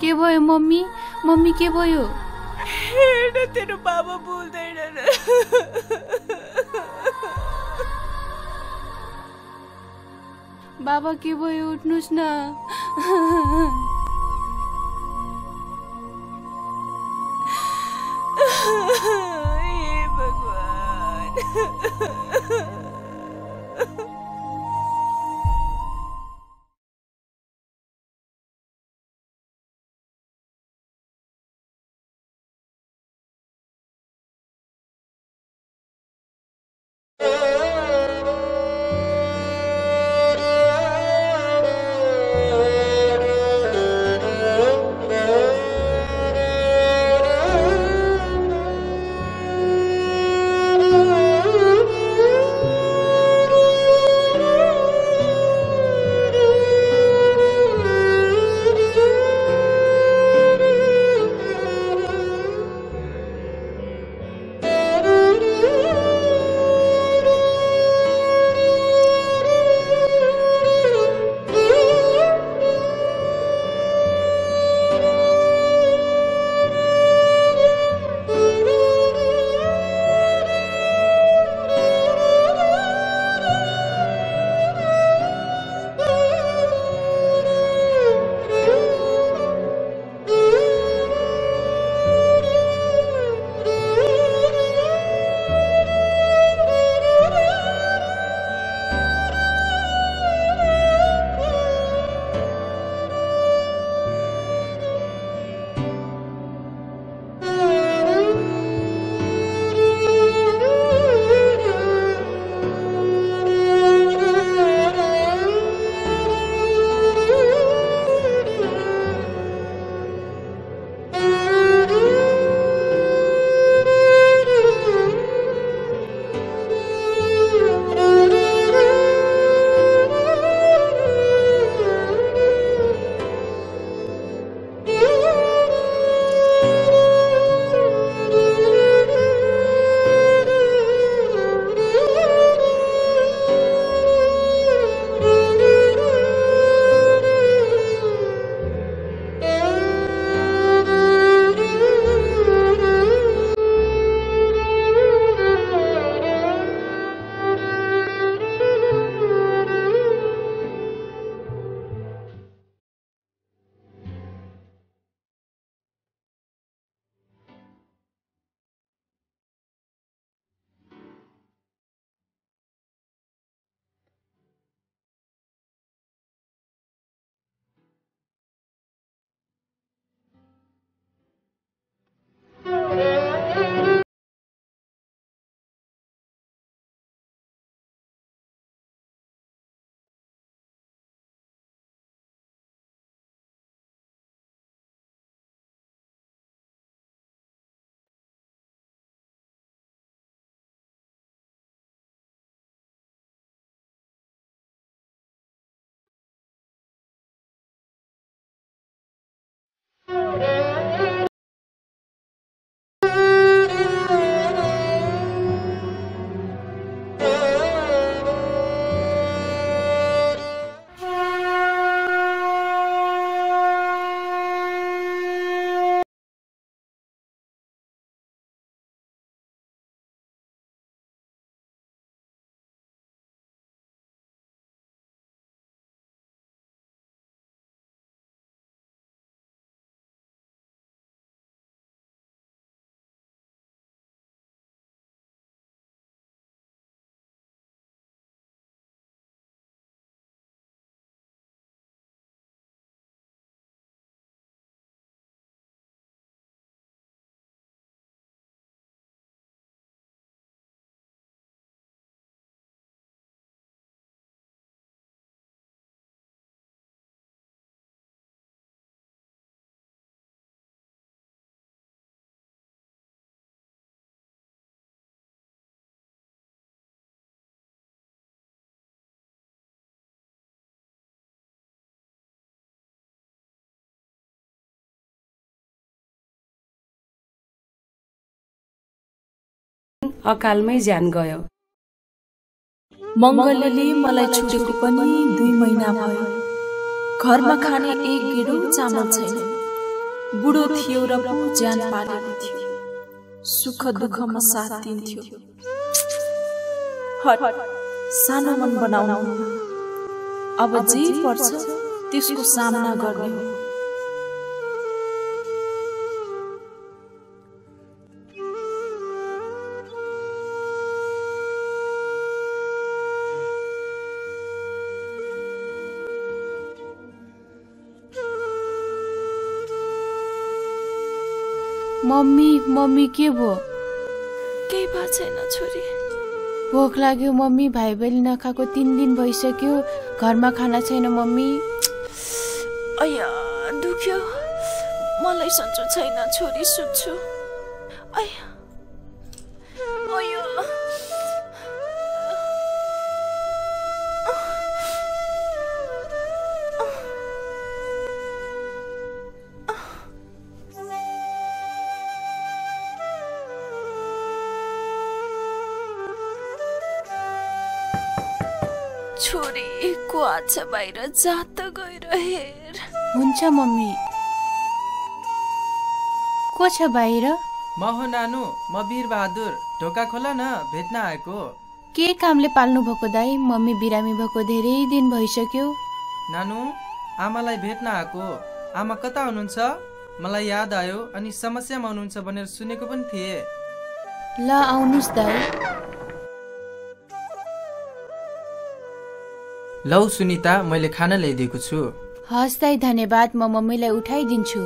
के भयो मम्मी? मम्मी के भयो? हेर्न तेरो बाबा बोल्दैन बाबा के भयो उठ्नुहोस् न अकालमै ज्यान गयो। मङ्गलले मलाई छुटेको पनि दुई महिना भयो। घरमा खाने एक गेडो चामल छैन। बुढो थियो र ज्यान पालेको थियो। सुख दुःखमा साथ दिन्थ्यो। सानो मन बनाउनु। अब जे पर्छ त्यसको सामना गर्ने हो। मम्मी मम्मी के भयो केही भएको छैन छोरी। भोक लाग्यो मम्मी भाइ बहिनी नखाएको तिन दिन भइसक्यो। घरमा खाना छैन मम्मी। अया दुख्यो। मलाई सन्चो छैन छोरी सुत्छु अया छ बाहिर जा त गएर हेर। हुन्छ मम्मी। को छ बाहिर? म हो नानु म वीर बहादुर ढोका खोला न भेट्न आएको। के कामले पाल्नु भएको दाई? मम्मी बिरामी भएको धेरै दिन भइसक्यो। नानु आमालाई भेट्न आएको। आमा कता हुनुहुन्छ? मलाई याद आयो अनि समस्यामा हुनुहुन्छ भनेर सुनेको पनि थिएँ। ल आउनुहोस् दाई। लौ सुनिता मैले खाना ल्याइदिएको छु। हस् दाई धन्यवाद। म मम्मीलाई उठाइदिन्छु।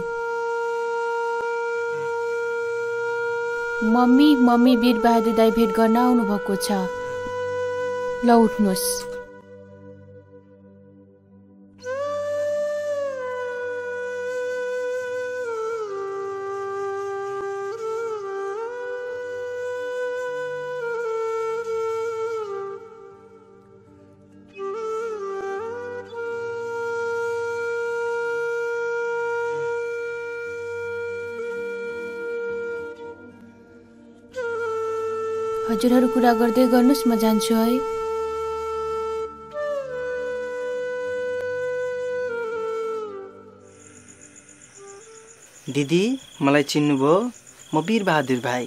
मम्मी मम्मी वीरबहादुर दाई भेट गर्न आउनु भएको छ। ल उठ्नुहोस्। हजुरहरू कुरा गर्दै गर्नुहोस् म जान्छु है। दिदी मलाई चिन्नुभयो। म वीरबहादुर भाइ।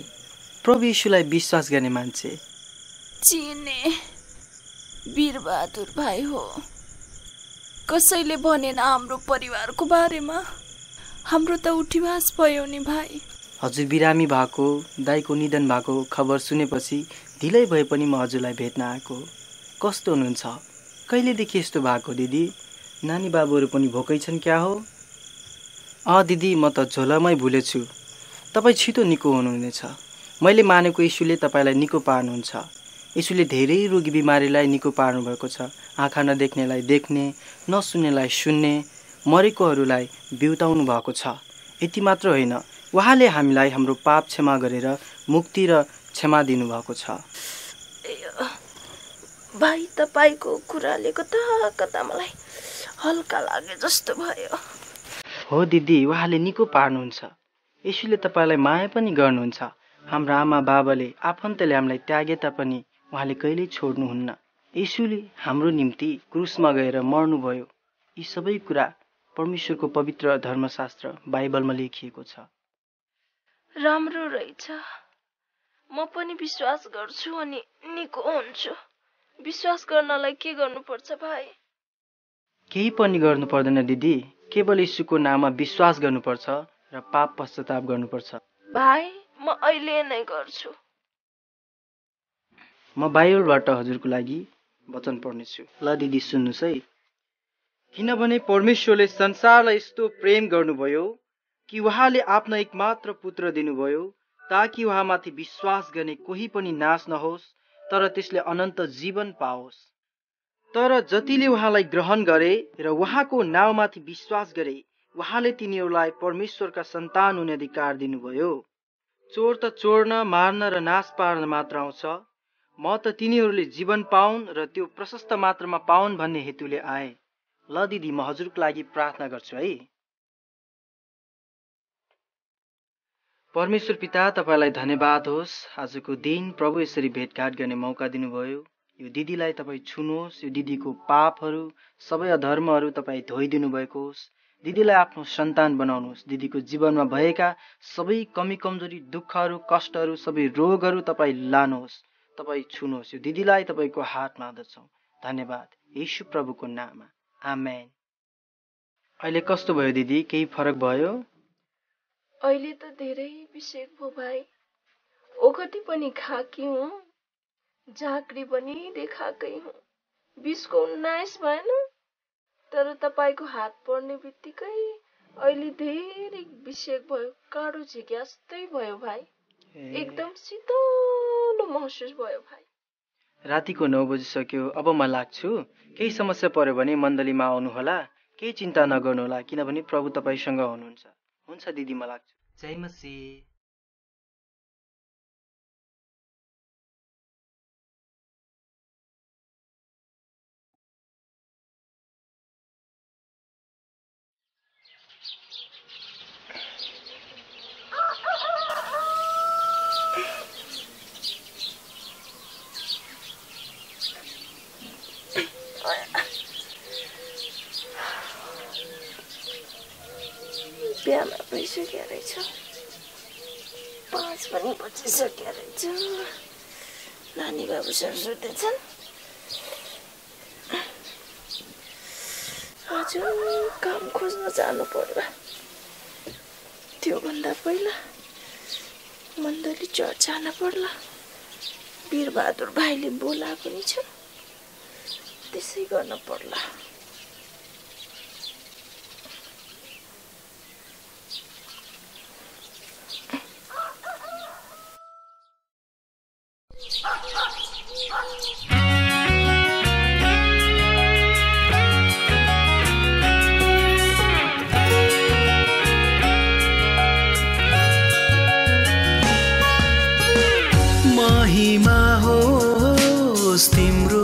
प्रभु यीशुलाई विश्वास गर्ने मान्छे। चिने। वीरबहादुर भाइ हो। कसैले भनेन हाम्रो परिवारको बारेमा। हाम्रो त उठिवास भयो नि भाइ। हजुर बिरामी भएको दाईको निधन भएको खबर सुनेपछि ढिलै भए पनि म हजुरलाई भेट्न आएको कस्तो हुनुहुन्छ? कहिलेदेखि यस्तो भएको दिदी? नानी बाबुहरू पनि भोकै छन् क्या हो? अँ दिदी म त झोलामै भुलेछु। तपाईँ छिटो निको हुनुहुनेछ। मैले मानेको यीशुले तपाईँलाई निको पार्नुहुन्छ। यीशुले धेरै रोगी बिमारीलाई निको पार्नुभएको छ। आँखा नदेख्नेलाई देख्ने नसुन्नेलाई सुन्ने मरेकोहरूलाई बिउताउनु भएको छ। यति मात्र होइन। उहाँले हामीलाई हाम्रो पाप क्षमा गरेर मुक्ति र क्षमा दिनुभएको छ। भाइ तपाईँको कुराले कता कता मलाई हल्का लागे जस्तो भयो। हो दिदी उहाँले निको पार्नुहुन्छ। यसुले तपाईँलाई माया पनि गर्नुहुन्छ। हाम्रो आमा बाबाले आफन्तले हामीलाई त्यागे तापनि उहाँले कहिल्यै छोड्नुहुन्न। यसुले हाम्रो निम्ति क्रुसमा गएर मर्नुभयो। यी सबै कुरा परमेश्वरको पवित्र धर्मशास्त्र बाइबलमा लेखिएको छ। राम्रो रहेछ। म पनि विश्वास गर्छु अनि निको हुन्छु। विश्वास गर्नलाई के गर्नुपर्छ भाइ? केही पनि गर्नु पर्दैन दिदी। केवल यीशुको नाममा विश्वास गर्नुपर्छ र पाप पश्चाताप गर्नुपर्छ। भाइ म अहिले नै गर्छु। म बाइबलबाट हजुरको लागि वचन पढ्नेछु। ल दिदी सुन्नुहोस् है। किनभने परमेश्वरले संसारलाई यस्तो प्रेम गर्नुभयो कि उहाँले आफ्नो एकमात्र पुत्र दिनुभयो ताकि उहाँमाथि विश्वास गर्ने कोही पनि नाश नहोस् तर त्यसले अनन्त जीवन पाओस्। तर जतिले उहाँलाई ग्रहण गरे र उहाँको नाउँमाथि विश्वास गरे उहाँले तिनीहरूलाई परमेश्वरका सन्तान हुने अधिकार दिनुभयो। चोर त चोर्न मार्न र नाश पार्न मात्र आउँछ। म त तिनीहरूले जीवन पाउन् र त्यो प्रशस्त मात्रामा पाउन् भन्ने हेतुले आए। ल दिदी म हजुरको लागि प्रार्थना गर्छु है। परमेश्वर पिता तपाईँलाई धन्यवाद होस्। आजको दिन प्रभु यसरी भेटघाट गर्ने मौका दिनुभयो। यो दिदीलाई तपाईँ छुनुहोस्। यो दिदीको पापहरू सबै अधर्महरू तपाईँ धोइदिनु भएको होस्। दिदीलाई आफ्नो सन्तान बनाउनुहोस्। दिदीको जीवनमा भएका सबै कमी कमजोरी दुःखहरू कष्टहरू सबै रोगहरू तपाईँ लानुहोस्। तपाईँ छुनुहोस्। यो दिदीलाई तपाईँको हात मार्दछौँ धन्यवाद। यीशु प्रभुको नाममा। आमेन। अहिले कस्तो भयो दिदी? केही फरक भयो? अहिले त धेरै बिसेक भयो भाइ। ओखती पनि खाकी हुँ झाँक्री पनि देखाएकै हुँ। बिसको उन्नाइस भएन तर तपाईँको हात पर्ने बित्तिकै अहिले धेरै बिसेक भयो। काँडो झिक्या जस्तै भयो भाइ। एकदम शीतलो महसुस भयो भाइ। रातिको नौ बजिसक्यो। अब म लाग्छु केही समस्या पर्यो भने मण्डलीमा आउनुहोला। केही चिन्ता नगर्नुहोला किनभने प्रभु तपाईँसँग हुनुहुन्छ। हुन्छ दिदी म लाग्छु। जय मसी। बिहामा भइसक्यो रहेछ। पाँच पनि बजिसक्यो रहेछ। नानी बाबु सर सुत्दैछन्। हजुर काम खोज्न जानु पर्ला त्योभन्दा पहिला मण्डली चर्च जान पर्ला। वीरबहादुर भाइले बोलाएको नि छ। त्यसै गर्न पर्ला। तिम्रो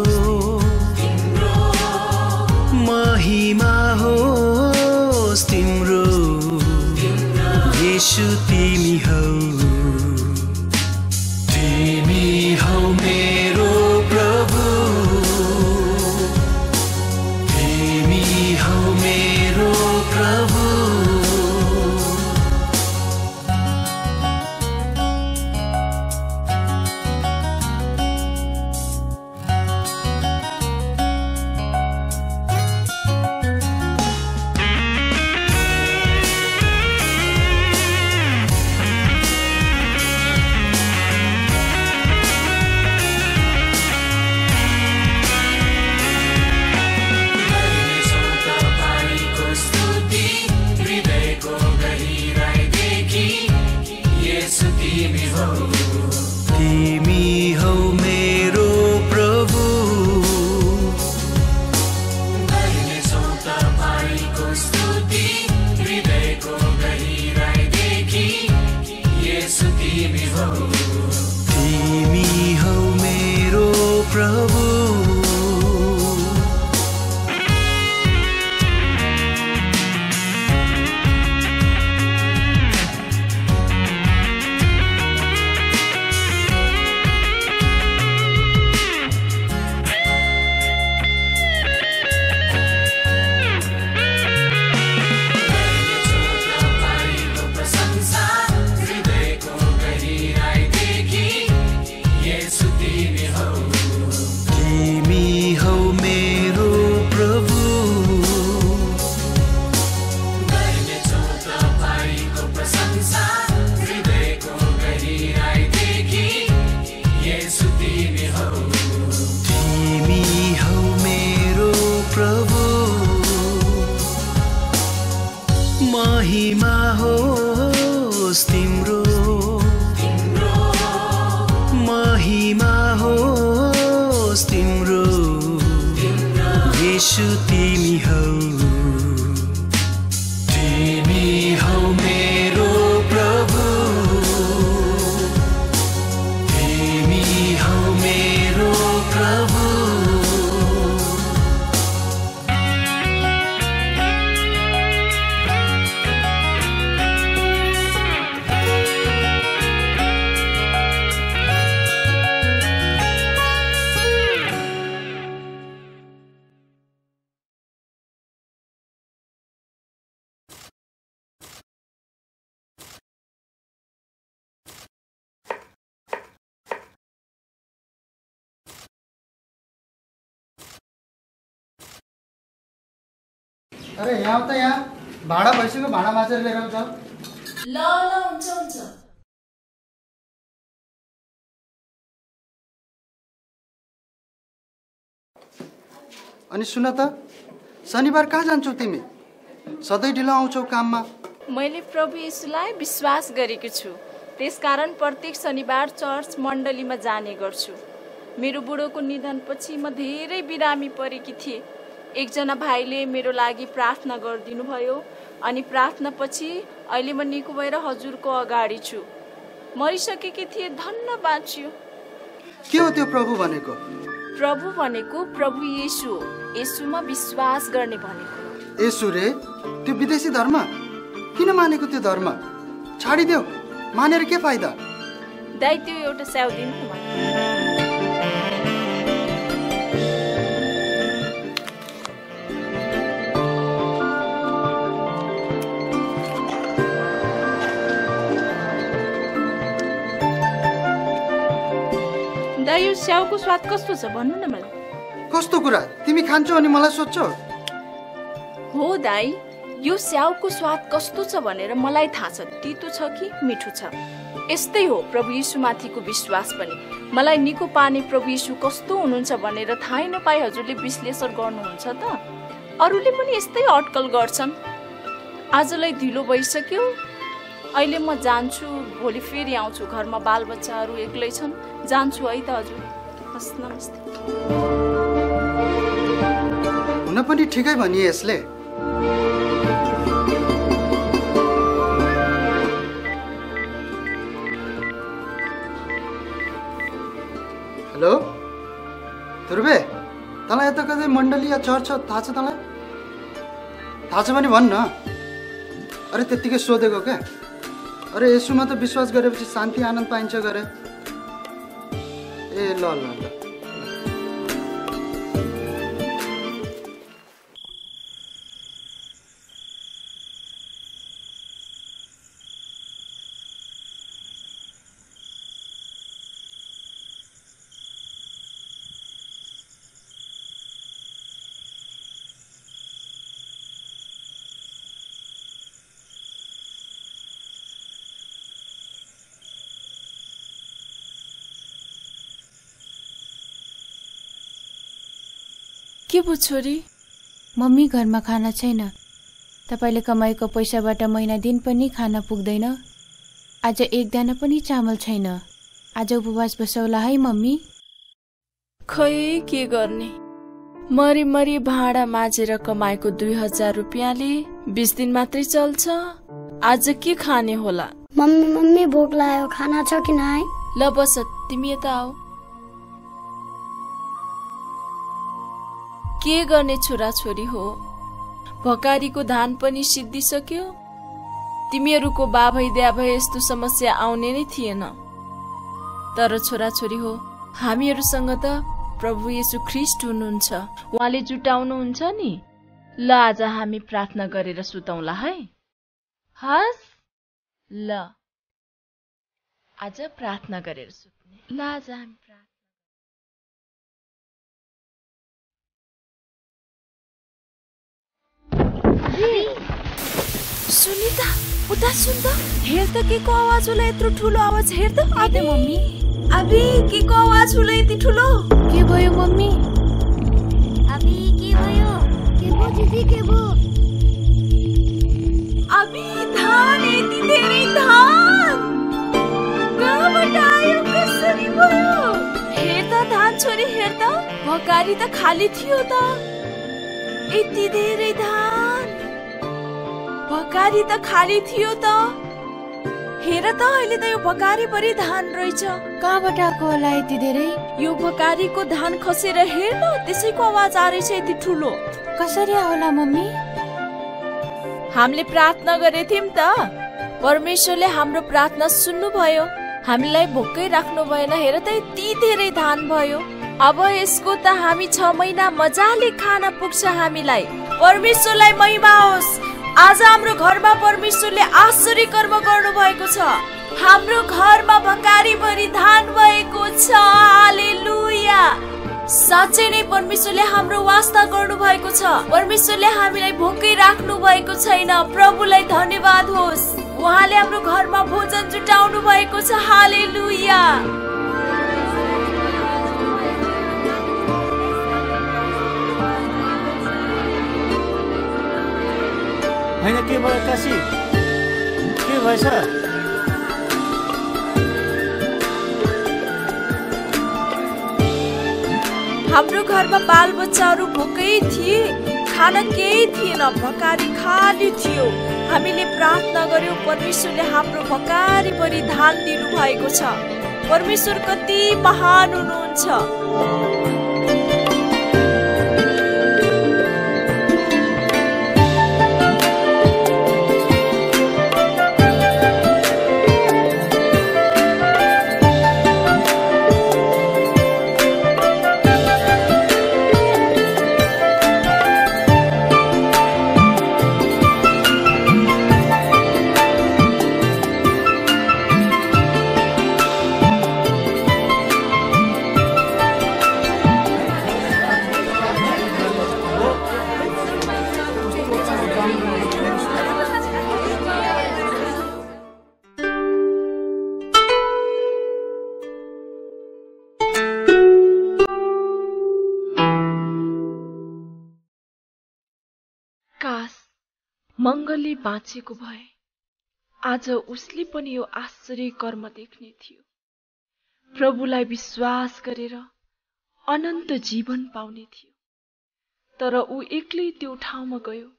अरे यहाँ त यहाँ भाडा भइसक्यो भाडा माछेर लिएर आउँछ ल ल हुन्छ हुन्छ. अनि सुन त शनिबार कहाँ जान्छौ तिमी? सधैँ ढिलो आउँछौ काममा। मैले प्रभु यीशुलाई विश्वास गरेको छु। त्यसकारण प्रत्येक शनिबार चर्च मण्डलीमा जाने गर्छु। मेरो बुढोको निधनपछि म धेरै बिरामी परेकी थिएँ। एकजना भाइले मेरो लागि प्रार्थना गरिदिनु भयो अनि प्रार्थनापछि अहिले म निको भएर हजुरको अगाडि छु। मरिसकेकी थिएँ धन्न बाँच्यो के हो त्यो प्रभु भनेको? प्रभु भनेको प्रभु येशू हो। येशूमा विश्वास गर्ने भनेको। यसु रे? त्यो विदेशी धर्म? किन मानेको त्यो धर्म? छाडिदेऊ। मानेर के फाइदा? दाइ त्यो एउटा स्याउदिनु मलाई। दाइ यो स्याउको स्वाद कस्तो छ भन्नु न मलाई। कस्तो कुरा? तिमी खान्छौ अनि मलाई सोध्छौ? हो दाई यो स्याउको स्वाद कस्तो छ भनेर मलाई थाहा छ। तितो छ कि मिठो छ? यस्तै हो प्रभु यीशुमाथिको विश्वास पनि। मलाई निको पार्ने प्रभु यीशु कस्तो हुनुहुन्छ भनेर थाहै नपाए हजुरले विश्लेषण गर्नुहुन्छ त? अरूले पनि यस्तै अड्कल गर्छन्। आजलाई ढिलो भइसक्यो। अहिले म जान्छु भोलि फेरि आउँछु। घरमा बालबच्चाहरू एक्लै छन्। जान्छु है त हजुर। हस् नमस्ते। हुन पनि ठिकै भनिए यसले। हेलो? ध्रुवे तँलाई यता कतै मण्डली या चर्च थाहा छ तँलाई? थाहा छ भने भन् न। अरे त्यत्तिकै सोधेको क्या अरे यसुमा त विश्वास गरेपछि शान्ति आनन्द पाइन्छ गरे। ए ल ल ल के पो छोरी? मम्मी घरमा खाना छैन। तपाईँले कमाएको पैसाबाट महिना दिन पनि खाना पुग्दैन। आज एक दाना पनि चामल छैन। आज उपवास बसौला है मम्मी। खै के गर्ने? मरी मरी भाँडा माझेर कमाएको दुई हजार रुपियाँले बिस दिन मात्रै चल्छ। आज के खाने होला? मम्मी मम्मी भोक लाग्यो। खाना छ कि नै ल बस तिमी यता आऊ। के गर्ने छोराछोरी हो? भकारीको धान पनि सिद्धिसक्यो? तिमीहरूको बाभै द्याभै यस्तो समस्या आउने नै थिएन। तर छोराछोरी हो हामीहरूसँग त प्रभु येशू ख्रिस्ट हुनुहुन्छ। उहाँले जुटाउनुहुन्छ नि। ल आज हामी प्रार्थना गरेर सुतौँला है। हस्। ल। आज प्रार्थना गरेर सुत्ने। ल आज हामी सुनिता उता सुन त। हेर त के को आवाज होला यत्रो ठुलो आवाज हेर त। आते मम्मी। अबी के को आवाज होला यति ठुलो। के भयो मम्मी? अभी के भयो? के भो दिदी के भो अबी धान यति धेरै धान। कहाँबाट आयो कसरी भयो? हेर त धान छोरी हेर त। भकारी त खाली थियो त। यति धेरै धान। भकारी त खाली थियो त। हेर त अहिले त यो भकारी भरि धान रहेछ। कहाँबाट आएको होला यति धेरै? यो भकारीको धान खसेर न त्यसैको आवाज आ रहेछ यति ठुलो। कसरी होला मम्मी? हामीले प्रार्थना गरेथ्यौँ त। परमेश्वरले हाम्रो प्रार्थना सुन्नुभयो। हामीलाई भोकै राख्नु भएन। हेर त यति धेरै धान भयो। अब यसको त हामी छ महिना मजाले खान पुग्छ हामीलाई। परमेश्वरलाई महिमा होस्। आज हाम्रो घरमा परमेश्वरले आश्चर्य कर्म गर्नु भएको छ। हाम्रो घरमा भकारी भरि धान भएको छ। साँच्चै नै परमेश्वरले हाम्रो वास्ता गर्नु भएको छ। परमेश्वरले हामीलाई भोकै राख्नु भएको छैन। प्रभुलाई धन्यवाद होस्। उहाँले हाम्रो घरमा भोजन जुटाउनु भएको छ। हालेलुया। होइन के भयो काशी? के भएछ? हाम्रो घरमा बालबच्चाहरू भोकै थिए खाना केही थिएन भकारी खाली थियो। हामीले प्रार्थना गर्यौँ परमेश्वरले हाम्रो भकारी भरि धान दिनु भएको छ। परमेश्वर कति महान हुनुहुन्छ। मङ्गलले बाँचेको भए आज उसले पनि यो आश्चर्य कर्म देख्ने थियो। प्रभुलाई विश्वास गरेर अनन्त जीवन पाउने थियो। तर ऊ एक्लै त्यो ठाउँमा गयो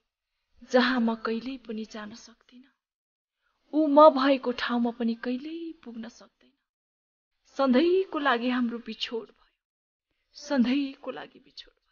जहाँ म कहिल्यै पनि जान सक्दिनँ। ऊ म भएको ठाउँमा पनि कहिल्यै पुग्न सक्दैन। सधैँको लागि हाम्रो बिछोड भयो। सधैँको लागि बिछोड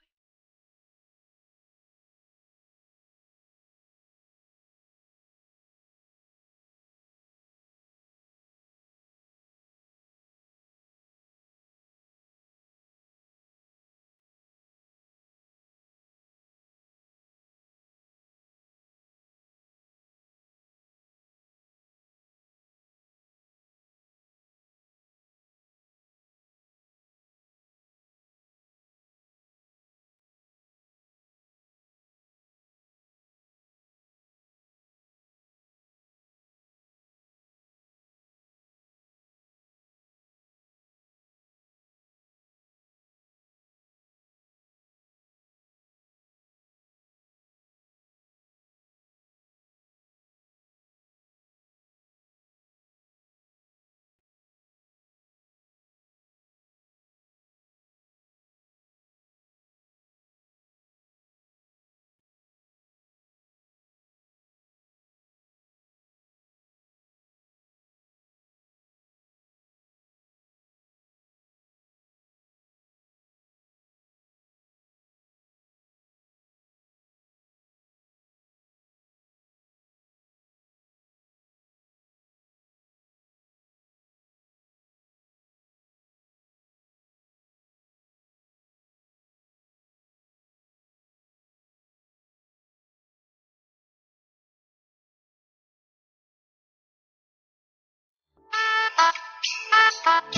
Thank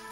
you.